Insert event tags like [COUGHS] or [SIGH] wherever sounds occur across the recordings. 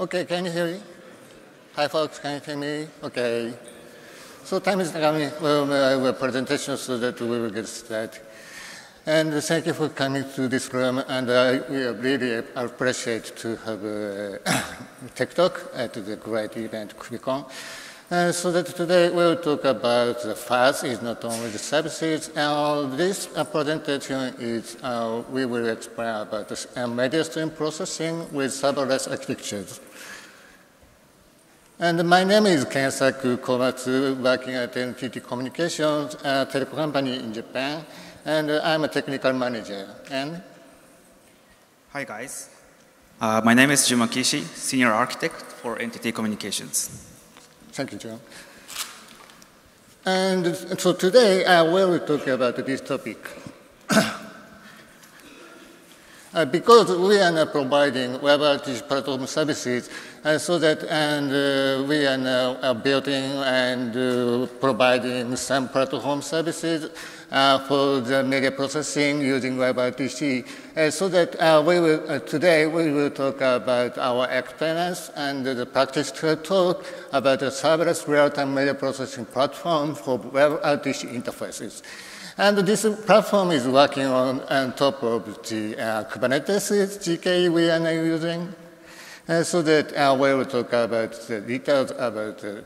Okay, can you hear me? Hi, folks, can you hear me? Okay. So time is coming well, our presentation so that we will get started. And thank you for coming to this room, and I we really appreciate to have a Tech Talk at the great event, KubeCon. Uh, so that today we'll talk about the FaaS is not only the services. And this uh, presentation is uh, we will explain about the uh, media stream processing with serverless architectures. And my name is Kensaku Komatsu, working at NTT Communications, a telecom company in Japan, and I'm a technical manager. And Hi guys, uh, my name is Jun Makishi, Senior Architect for NTT Communications. Thank you, Jun. And so today I will talk about this topic. [COUGHS] Uh, because we are now providing WebRTC platform services, uh, so that and uh, we are now uh, building and uh, providing some platform services for the media processing using WebRTC. Uh, so that uh, we will, uh, today we will talk about our experience and the practice to talk about the serverless real-time media processing platform for WebRTC interfaces. And this platform is working on, on top of the uh, Kubernetes GKE we are now using. Uh, so that uh, we will talk about the details about the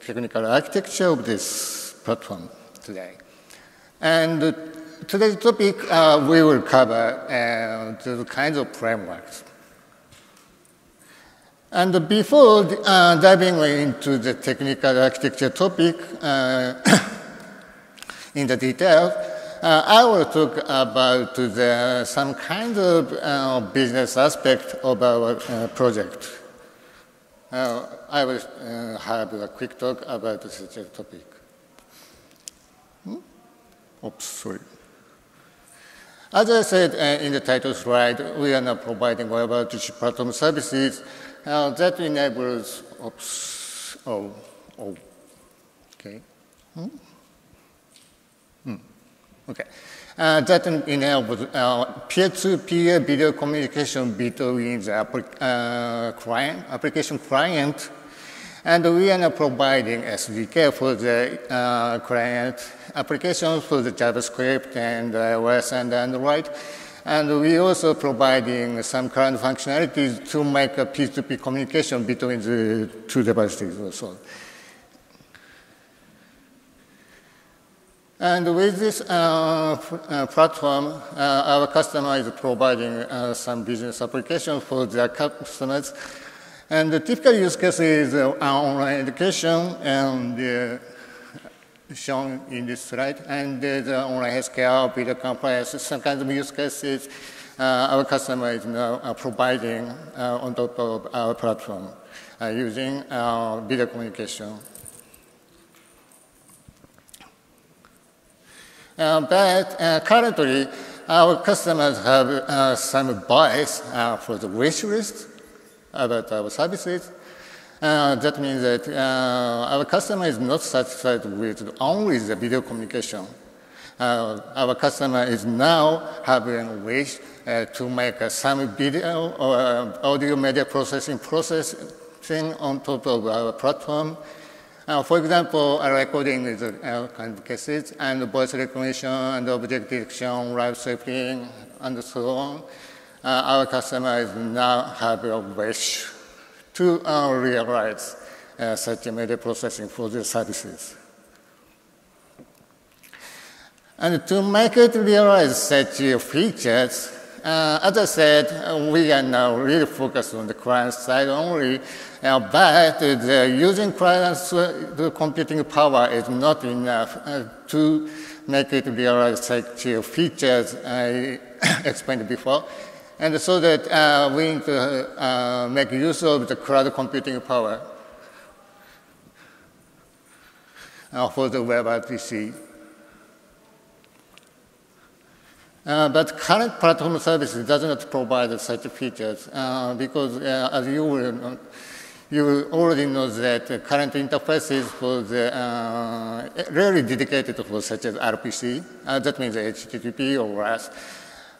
technical architecture of this platform today. And today's topic, uh, we will cover uh, the kinds of frameworks. And before uh, diving into the technical architecture topic uh, [COUGHS] in the detail, uh, I will talk about the, some kind of uh, business aspect of our project. I will have a quick talk about a topic. Oops, sorry. As I said uh, in the title slide, we are now providing WebRTC platform services uh, that enables, oops, oh, oh, okay. Hmm? Hmm. Okay. Uh, that enables uh, peer-to-peer video communication between the uh, client, application client and we are providing SDK for the uh, client applications for the JavaScript and iOS and Android. And we also providing some current functionalities to make a P2P communication between the two devices also. And with this uh, uh, platform, uh, our customer is providing uh, some business applications for their customers. And the typical use case is uh, online education, and uh, shown in this slide, and the online healthcare, video compliance, some kinds of use cases our customer is now providing on top of our platform using video communication. Uh, but uh, currently, our customers have uh, some bias for the wish list about our services. that means that our customer is not satisfied with only the video communication. Uh, our customer is now having a wish uh, to make uh, some video or audio media processing processing on top of our platform uh, for example, a recording is a kind of cases, and voice recognition and object detection, live streaming, and so on. Uh, our customers now have a wish to uh, realize uh, such a media processing for their services. And to make it realize such features, uh, as I said, we are now really focused on the client side only, uh, but the using client's the computing power is not enough uh, to make it realize such features I [COUGHS] explained before. And so that uh, we need to uh, make use of the cloud computing power uh, for the WebRTC. Uh, but current platform services does not provide such features uh, because, as you will you already know that current interfaces for the uh, really dedicated for such as RPC, uh, that means HTTP or REST.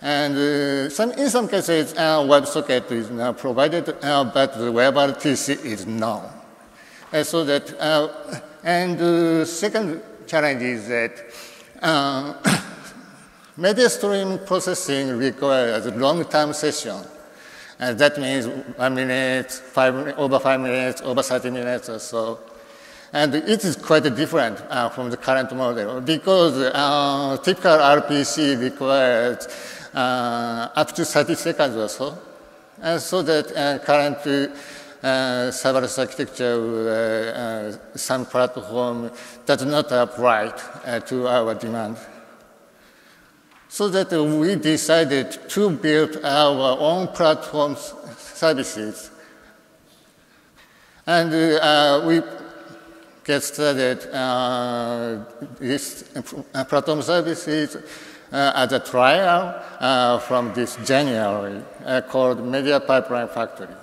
And uh, some, in some cases, uh, WebSocket is now provided, uh, but the WebRTC is known. Uh, so that, uh, and the second challenge is that uh, [COUGHS] media stream processing requires a long-term session. And that means one minute, five, over five minutes, over 30 minutes or so. And it is quite different uh, from the current model because typical RPC requires up to 30 seconds or so. And so that uh, current uh, serverless architecture, uh, uh, some platform does not apply uh, to our demand. So that we decided to build our own platform services. And we get started uh, this uh, platform services uh, as a trial uh, from this January uh, called Media Pipeline Factory.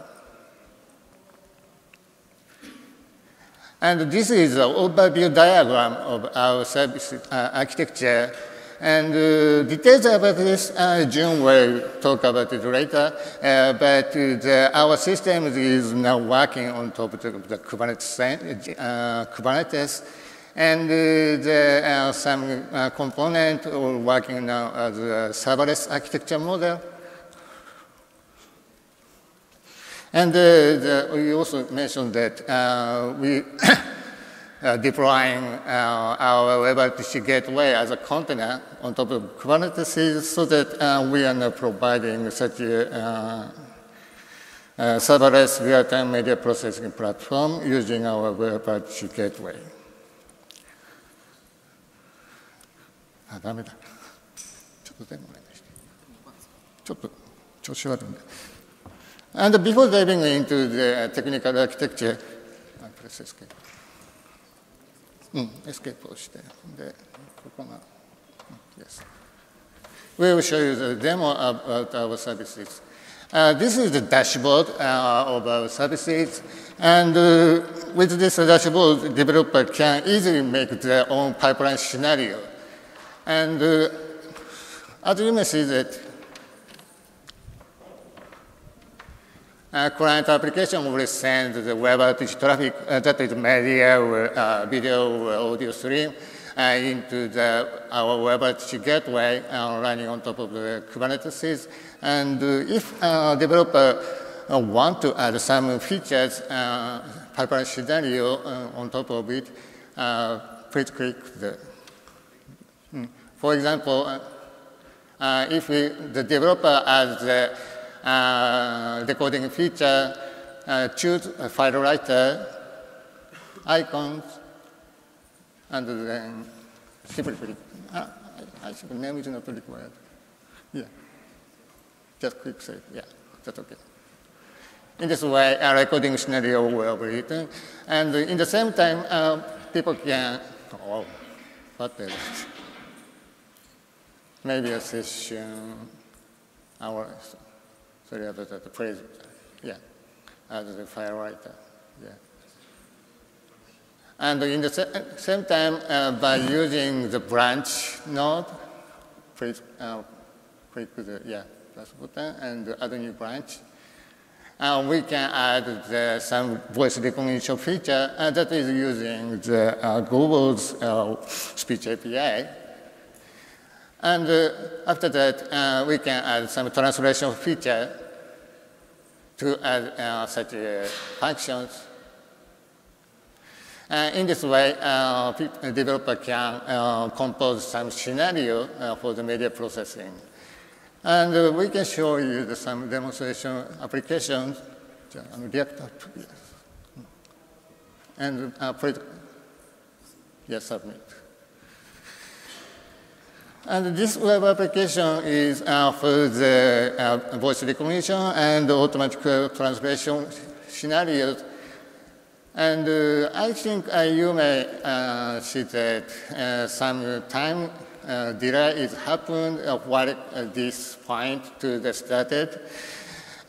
And this is an overview diagram of our service uh, architecture and uh, details about this, uh, Jun will talk about it later. Uh, but the, our system is now working on top of the, Kubernetes, uh, Kubernetes. And uh, there are some uh, components working now as a serverless architecture model. And the, we also mentioned that we [COUGHS] uh, deploying uh, our WebRTC gateway as a container on top of Kubernetes so that uh, we are now providing such a uh, uh, serverless real-time media processing platform using our WebRTC gateway. あ、ダメだ。ちょっとでもお願いして。ちょっと調子悪いんで。And before diving into the technical architecture, press escape. うん、エスケープをして、で、ここが、yes. We will show you the demo about our services. Uh, this is the dashboard uh, of our services. And uh, with this dashboard, the developer can easily make their own pipeline scenario. And uh, as you may see that Uh, client application will send the WebRTC traffic, uh, that is media, or, uh, video, or audio stream, uh, into the, our WebRTC gateway uh, running on top of the Kubernetes. And uh, if a developer want to add some features, pipeline scenario on top of it, please click the. For example, if we, the developer adds the uh, decoding feature, uh, choose a file writer, icons, and then simply. Uh, I think name is not required. Yeah. Just click save. Yeah, that's okay. In this way, a recording scenario will be written. And in the same time, uh, people can, oh, what else? Maybe a session, hours. Sorry about that, the phrase, yeah, as the file writer, yeah. And in the same time, uh, by using the branch node, please uh, click the, yeah, plus button and add a new branch. Uh, we can add the, some voice recognition feature uh, that is using the uh, Google's uh, speech API. And uh, after that, uh, we can add some translation feature to add uh, such uh, functions. Uh, in this way, uh, developer can compose some scenario for the media processing. And we can show you the, some demonstration applications. React yes. And uh, yes, submit. And this web application is uh, for the uh, voice recognition and automatic translation scenarios. And uh, I think uh, you may uh, see that uh, some time delay is happened while this point to the started.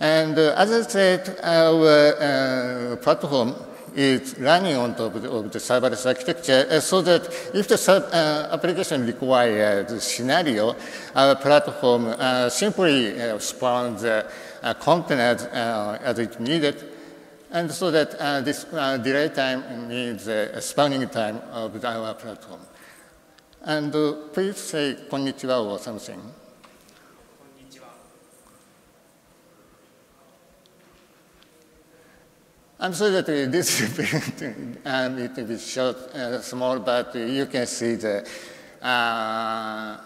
And as I said, our platform is running on top of the, of the serverless architecture uh, so that if the sub, uh, application requires scenario, our platform uh, simply uh, spawns the uh, containers uh, as it needed. And so that this delay time means uh, spawning time of our platform. And please say konnichiwa or something. I'm sorry that this [LAUGHS] um, it will be short, uh, small, but you can see the uh,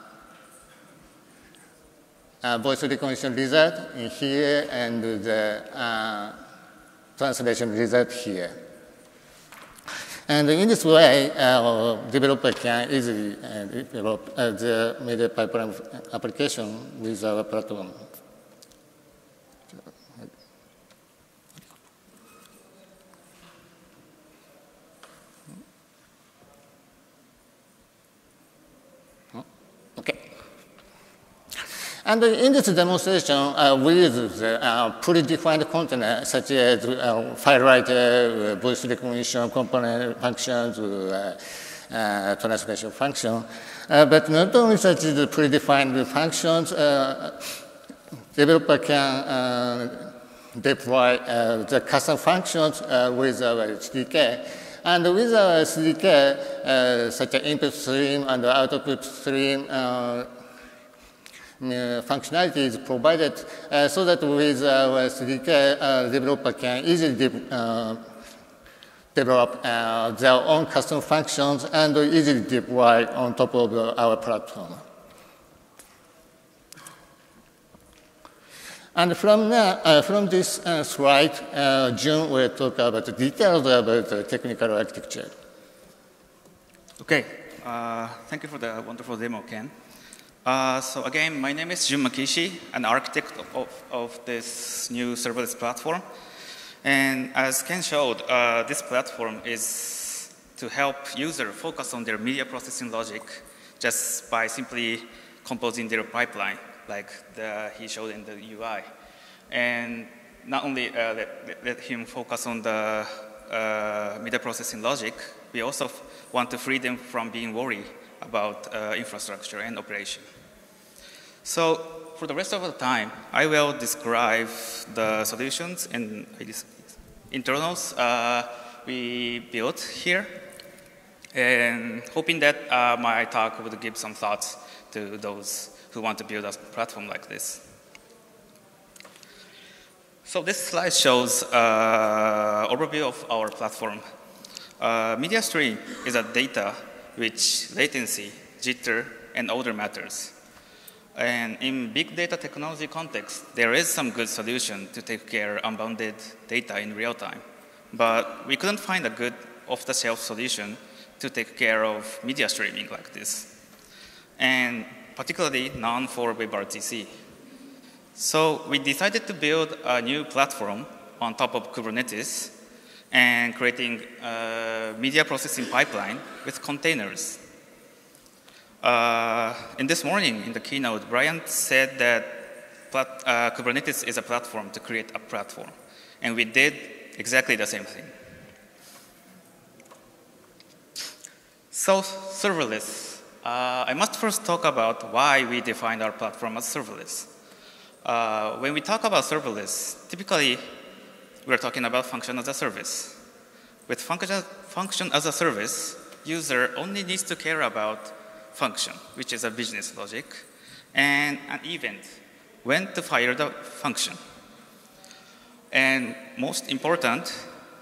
uh, voice recognition result in here and the uh, translation result here. And in this way, developer can easily uh, develop uh, the media pipeline application with our platform. And in this demonstration, uh, we use uh, predefined content such as uh, file writer, uh, voice recognition component functions, uh, uh, translation function. but not only such as predefined functions, developer can deploy the custom functions with our SDK. And with our SDK, such as input stream and output stream, uh, functionality is provided uh, so that with SDK, uh, developer can easily de develop their own custom functions and easily deploy on top of our platform. And from, uh, from this uh, slide, uh, Jun will talk about the details about the technical architecture. Okay, thank you for the wonderful demo, Ken. Uh, so again, my name is Jun Makishi, an architect of, of, this new serverless platform. And as Ken showed, uh, this platform is to help users focus on their media processing logic just by simply composing their pipeline, like the, he showed in the UI. And not only uh, let, let, him focus on the uh, media processing logic, we also want to free them from being worried about uh, infrastructure and operation. So for the rest of the time, I will describe the solutions and internals uh, we built here, and hoping that uh, my talk would give some thoughts to those who want to build a platform like this. So this slide shows uh, overview of our platform. Uh, media stream is a data which latency, jitter, and other matters. And in big data technology context, there is some good solution to take care of unbounded data in real time. But we couldn't find a good off-the-shelf solution to take care of media streaming like this. And particularly none for WebRTC. So we decided to build a new platform on top of Kubernetes and creating a media processing pipeline with containers. Uh, in this morning, in the keynote, Brian said that uh, Kubernetes is a platform to create a platform. And we did exactly the same thing. So, serverless. Uh, I must first talk about why we defined our platform as serverless. Uh, when we talk about serverless, typically we're talking about function as a service. With function, function as a service, user only needs to care about function, which is a business logic, and an event, when to fire the function. And most important,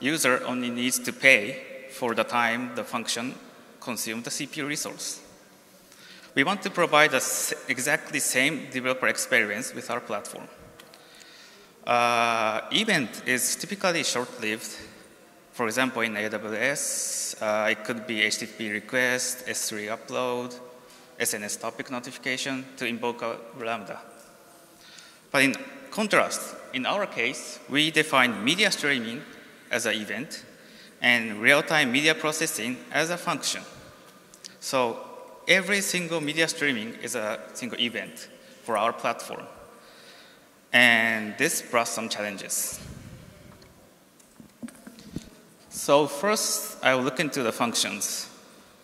user only needs to pay for the time the function consumes the CPU resource. We want to provide the exactly same developer experience with our platform. Uh, event is typically short-lived. For example, in AWS, uh, it could be HTTP request, S3 upload, SNS topic notification to invoke a Lambda. But in contrast, in our case, we define media streaming as an event and real-time media processing as a function. So every single media streaming is a single event for our platform. And this brought some challenges. So first, I will look into the functions.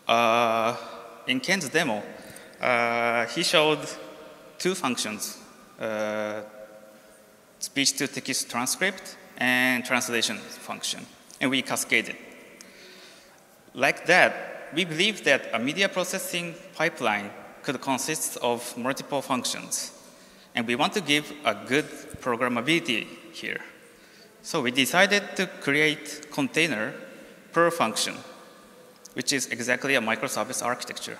Uh, in Ken's demo, uh, he showed two functions, uh, speech-to-text transcript and translation function, and we cascaded. Like that, we believe that a media processing pipeline could consist of multiple functions, and we want to give a good programmability here. So we decided to create container per function, which is exactly a microservice architecture.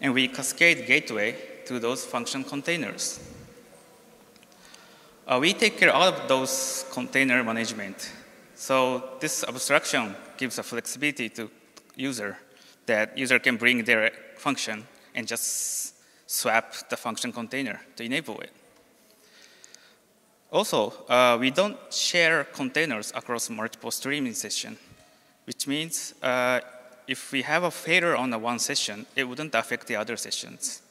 And we cascade gateway to those function containers. Uh, we take care of those container management. So this abstraction gives a flexibility to user that user can bring their function and just swap the function container to enable it. Also, uh, we don't share containers across multiple streaming sessions, which means uh, if we have a failure on the one session, it wouldn't affect the other sessions.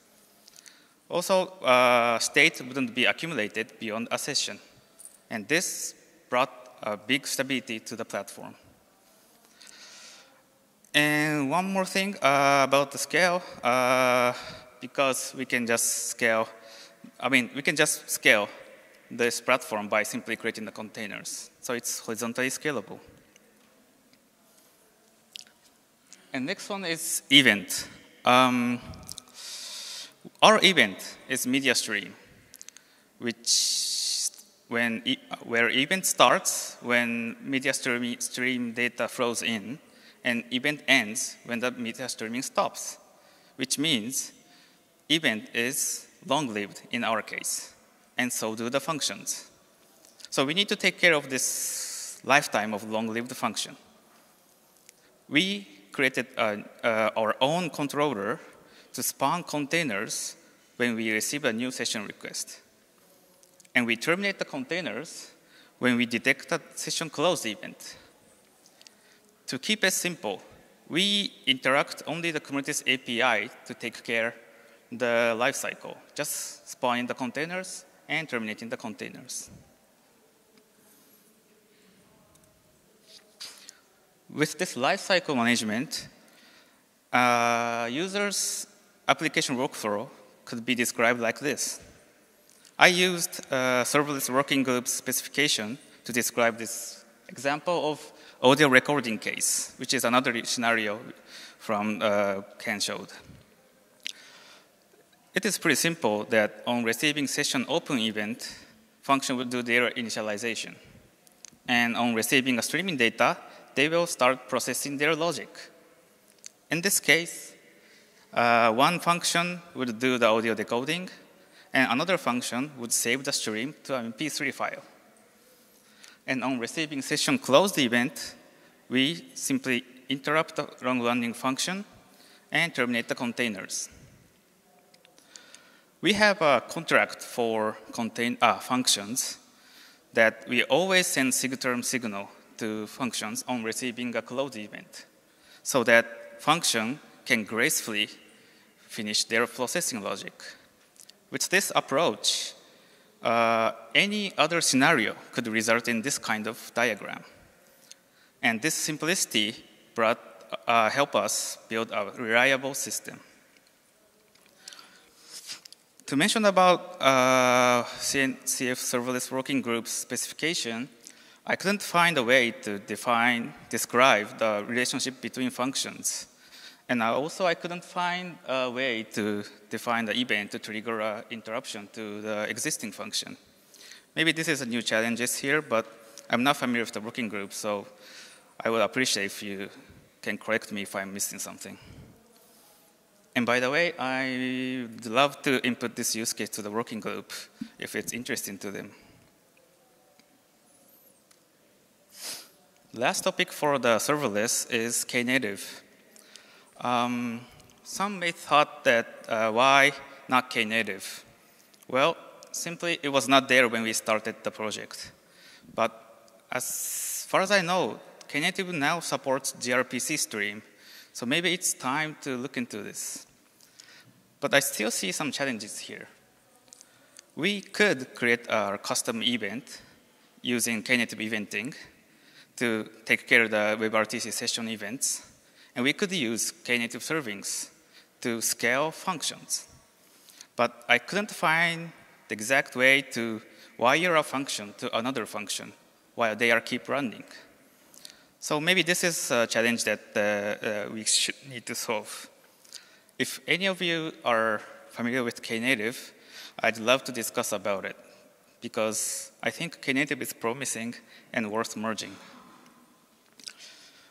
Also, uh, state wouldn't be accumulated beyond a session. And this brought a big stability to the platform. And one more thing uh, about the scale, uh, because we can just scale, I mean, we can just scale this platform by simply creating the containers. So it's horizontally scalable. And next one is event. Um, our event is media stream, which when e where event starts when media stream, stream data flows in, and event ends when the media streaming stops, which means event is long-lived in our case and so do the functions. So we need to take care of this lifetime of long-lived function. We created uh, uh, our own controller to spawn containers when we receive a new session request. And we terminate the containers when we detect a session close event. To keep it simple, we interact only the Kubernetes API to take care the lifecycle, just spawning the containers and terminating the containers. With this lifecycle management, uh, users' application workflow could be described like this. I used a serverless working group specification to describe this example of audio recording case, which is another scenario from uh, Ken showed. It is pretty simple that on receiving session open event, function will do their initialization. And on receiving a streaming data, they will start processing their logic. In this case, uh, one function would do the audio decoding, and another function would save the stream to an MP3 file. And on receiving session closed event, we simply interrupt the long-running function and terminate the containers. We have a contract for contain, uh, functions that we always send SIGTERM signal to functions on receiving a close event so that function can gracefully finish their processing logic. With this approach, uh, any other scenario could result in this kind of diagram. And this simplicity brought, uh, help us build a reliable system. To mention about uh, CNCF serverless working group specification, I couldn't find a way to define, describe the relationship between functions. And also I couldn't find a way to define the event to trigger an interruption to the existing function. Maybe this is a new challenge here, but I'm not familiar with the working group, so I would appreciate if you can correct me if I'm missing something. And by the way, I'd love to input this use case to the working group if it's interesting to them. Last topic for the serverless is Knative. Um, some may thought that uh, why not Knative? Well, simply it was not there when we started the project. But as far as I know, Knative now supports gRPC stream. So maybe it's time to look into this. But I still see some challenges here. We could create a custom event using Knative eventing to take care of the WebRTC session events. And we could use Knative servings to scale functions. But I couldn't find the exact way to wire a function to another function while they are keep running. So maybe this is a challenge that uh, uh, we should need to solve. If any of you are familiar with Knative, I'd love to discuss about it because I think Knative is promising and worth merging.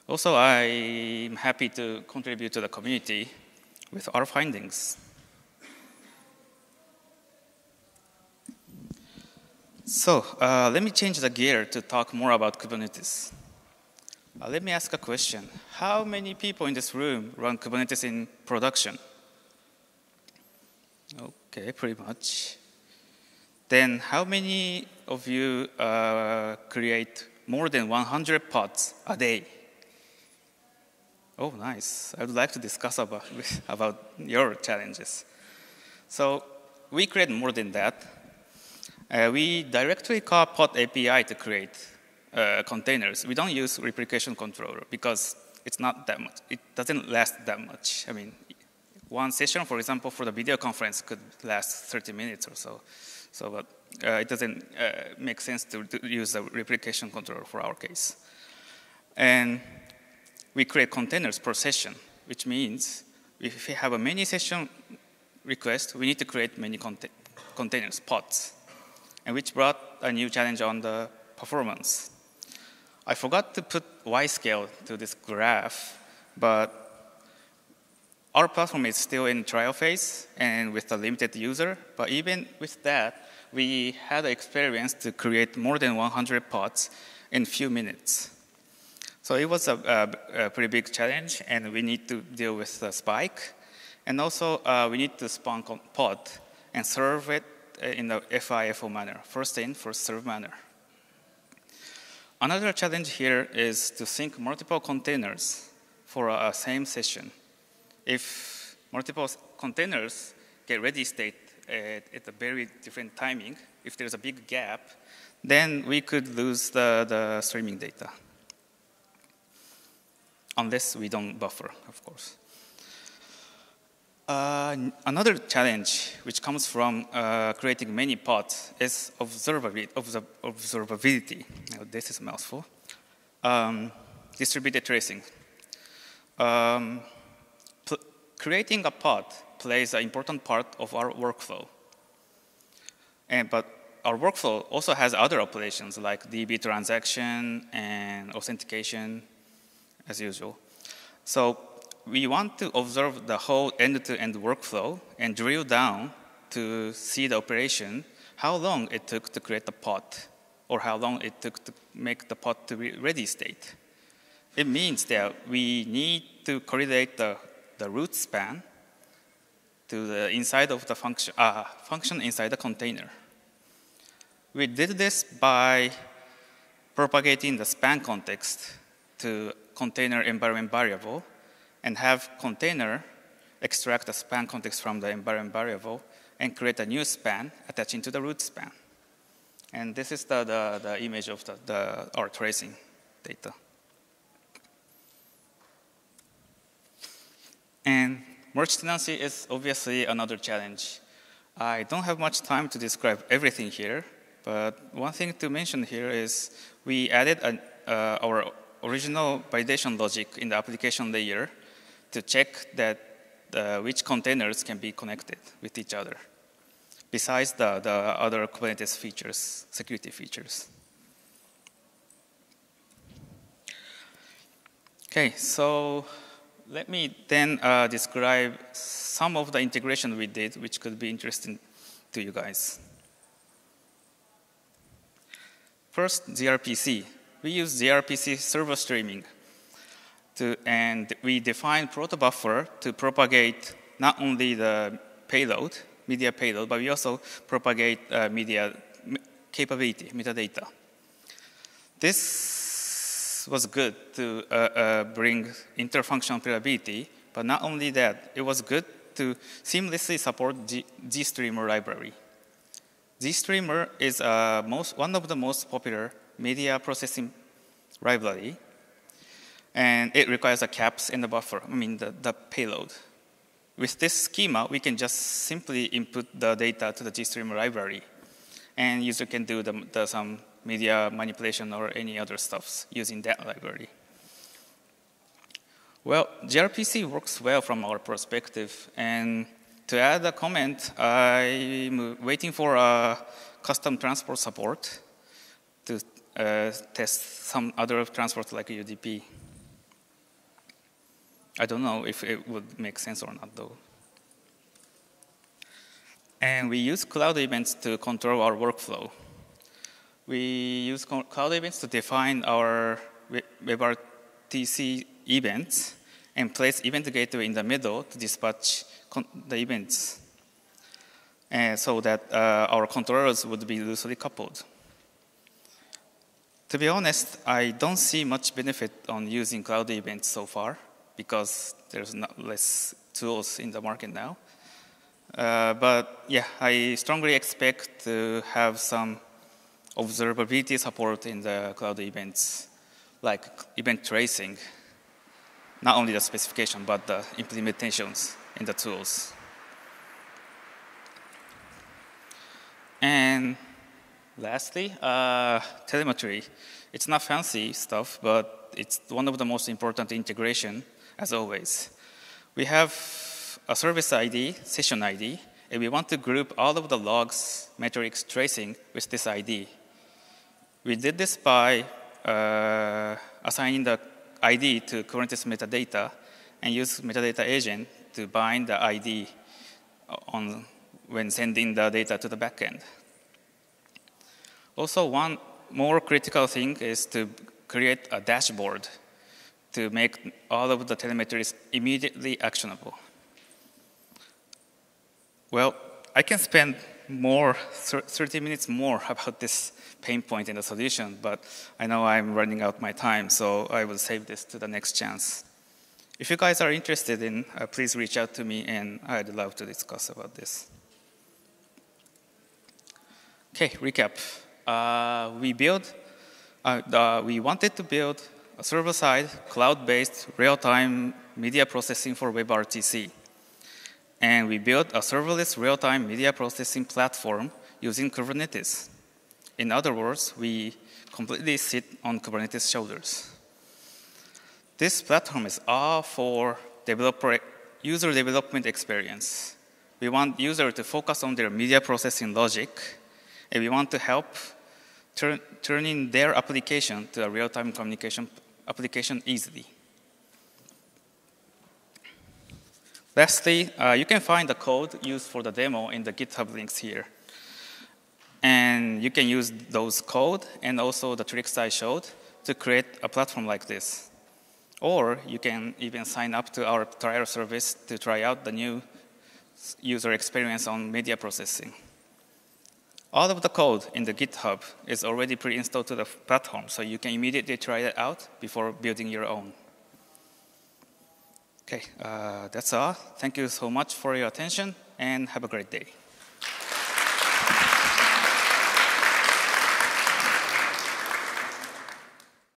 Also, I'm happy to contribute to the community with our findings. So uh, let me change the gear to talk more about Kubernetes. Uh, let me ask a question. How many people in this room run Kubernetes in production? Okay, pretty much. Then how many of you uh, create more than 100 pods a day? Oh, nice. I would like to discuss about, [LAUGHS] about your challenges. So we create more than that. Uh, we directly call pod API to create uh, containers. We don't use replication controller because it's not that much. It doesn't last that much. I mean, one session, for example, for the video conference could last 30 minutes or so. So but, uh, it doesn't uh, make sense to, to, use a replication controller for our case. And we create containers per session, which means if we have a many session request, we need to create many conta containers, pods, and which brought a new challenge on the performance. I forgot to put Y scale to this graph, but our platform is still in trial phase and with a limited user, but even with that, we had experience to create more than 100 pods in a few minutes. So it was a, a, a, pretty big challenge, and we need to deal with the spike. And also, uh, we need to spawn pod and serve it uh, in the FIFO manner, first in, first serve manner. Another challenge here is to sync multiple containers for a, same session if multiple containers get ready state at, at, a very different timing, if there's a big gap, then we could lose the, the streaming data. Unless we don't buffer, of course. Uh, another challenge which comes from uh, creating many pods is observability. observability. Now, this is a mouthful. Um, distributed tracing. Um, creating a pod plays an important part of our workflow. And, but our workflow also has other operations like DB transaction and authentication as usual. So we want to observe the whole end-to-end -end workflow and drill down to see the operation, how long it took to create the pod or how long it took to make the pod to be ready state. It means that we need to correlate the the root span to the inside of the function, uh, function inside the container. We did this by propagating the span context to container environment variable and have container extract the span context from the environment variable and create a new span attaching to the root span. And this is the, the, the image of the, the, our tracing data. And multi-tenancy is obviously another challenge. I don't have much time to describe everything here, but one thing to mention here is we added a, uh, our original validation logic in the application layer to check that uh, which containers can be connected with each other, besides the, the other Kubernetes features, security features. Okay, so let me then uh, describe some of the integration we did, which could be interesting to you guys. First, gRPC. We use gRPC server streaming, to, and we define protobuffer to propagate not only the payload, media payload, but we also propagate uh, media capability, metadata. This was good to uh, uh, bring interfunctional but not only that, it was good to seamlessly support GStreamer library. GStreamer is uh, most, one of the most popular media processing library. And it requires the caps in the buffer, I mean the, the payload. With this schema, we can just simply input the data to the GStream library. And user can do the, the, some media manipulation or any other stuffs using that library. Well, gRPC works well from our perspective. And to add a comment, I'm waiting for a custom transport support to uh, test some other transport like UDP. I don't know if it would make sense or not, though. And we use cloud events to control our workflow. We use cloud events to define our WebRTC events and place event gateway in the middle to dispatch the events and so that uh, our controllers would be loosely coupled. To be honest, I don't see much benefit on using cloud events so far because there's not less tools in the market now. Uh, but yeah, I strongly expect to have some observability support in the cloud events, like event tracing not only the specification, but the implementations in the tools. And lastly, uh, telemetry. It's not fancy stuff, but it's one of the most important integration, as always. We have a service ID, session ID, and we want to group all of the logs, metrics, tracing with this ID. We did this by uh, assigning the ID to Kubernetes metadata and use metadata agent to bind the ID on when sending the data to the backend. Also, one more critical thing is to create a dashboard to make all of the telemetry immediately actionable. Well, I can spend more, 30 minutes more about this pain point in the solution, but I know I'm running out my time, so I will save this to the next chance. If you guys are interested in, uh, please reach out to me, and I'd love to discuss about this. Okay, recap. Uh, we built, uh, we wanted to build a server-side, cloud-based, real-time media processing for WebRTC. And we built a serverless real-time media processing platform using Kubernetes. In other words, we completely sit on Kubernetes shoulders. This platform is all for developer, user development experience. We want users to focus on their media processing logic, and we want to help turn, turning their application to a real-time communication application easily. Lastly, uh, you can find the code used for the demo in the GitHub links here. And you can use those code and also the tricks I showed to create a platform like this. Or you can even sign up to our trial service to try out the new user experience on media processing. All of the code in the GitHub is already pre-installed to the platform, so you can immediately try it out before building your own. Okay, uh, that's all. Thank you so much for your attention and have a great day.